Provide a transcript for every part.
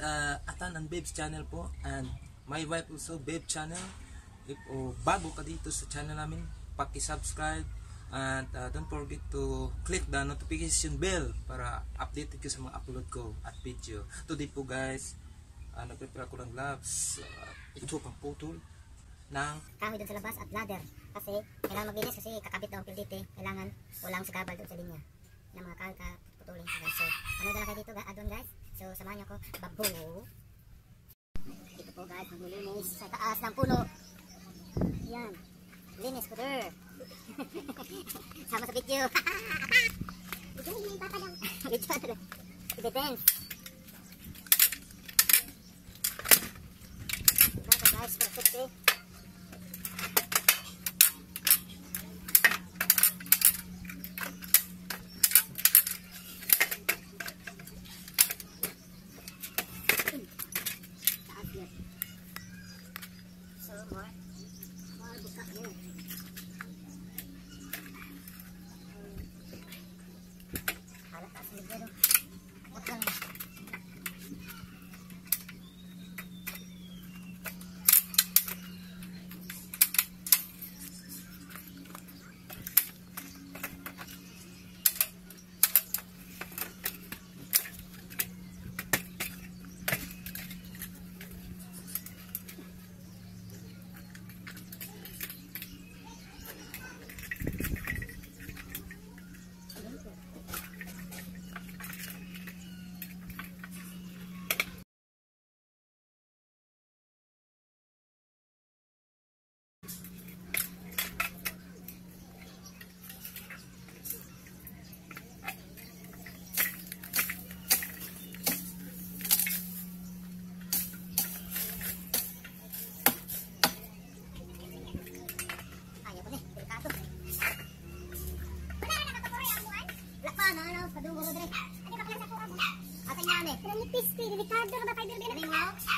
uh, Atan and Babes channel po and my wife also Babe channel. If o bago ka dito sa channel namin, paki-subscribe and uh, don't forget to click the notification bell para updated ka sa mga upload ko at video. Today po guys, uh, nag-prepare ako ng gloves. Uh, ito pang putol ng kahoy doon sa labas at ladder. Kasi kailangan maglinis kasi kakabit daw ang PLDT. Kailangan walang sigabal doon sa linya. Yung mga kahoy ka putulin. So, ano na kayo dito ga-? So, samahan niyo ako. Babo. Dito po guys, maglilinis sa taas ng puno. Yan. Linis ko der. Sama sa video. Video na yung papa daw. Video na lang. Evidence. Pa, na ano, padunggo ko dire. Adi ka pala sa kuha mo. Asa niya ni? Pero nipis ti, delikado ka ba kay Birbir? Ano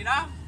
You know?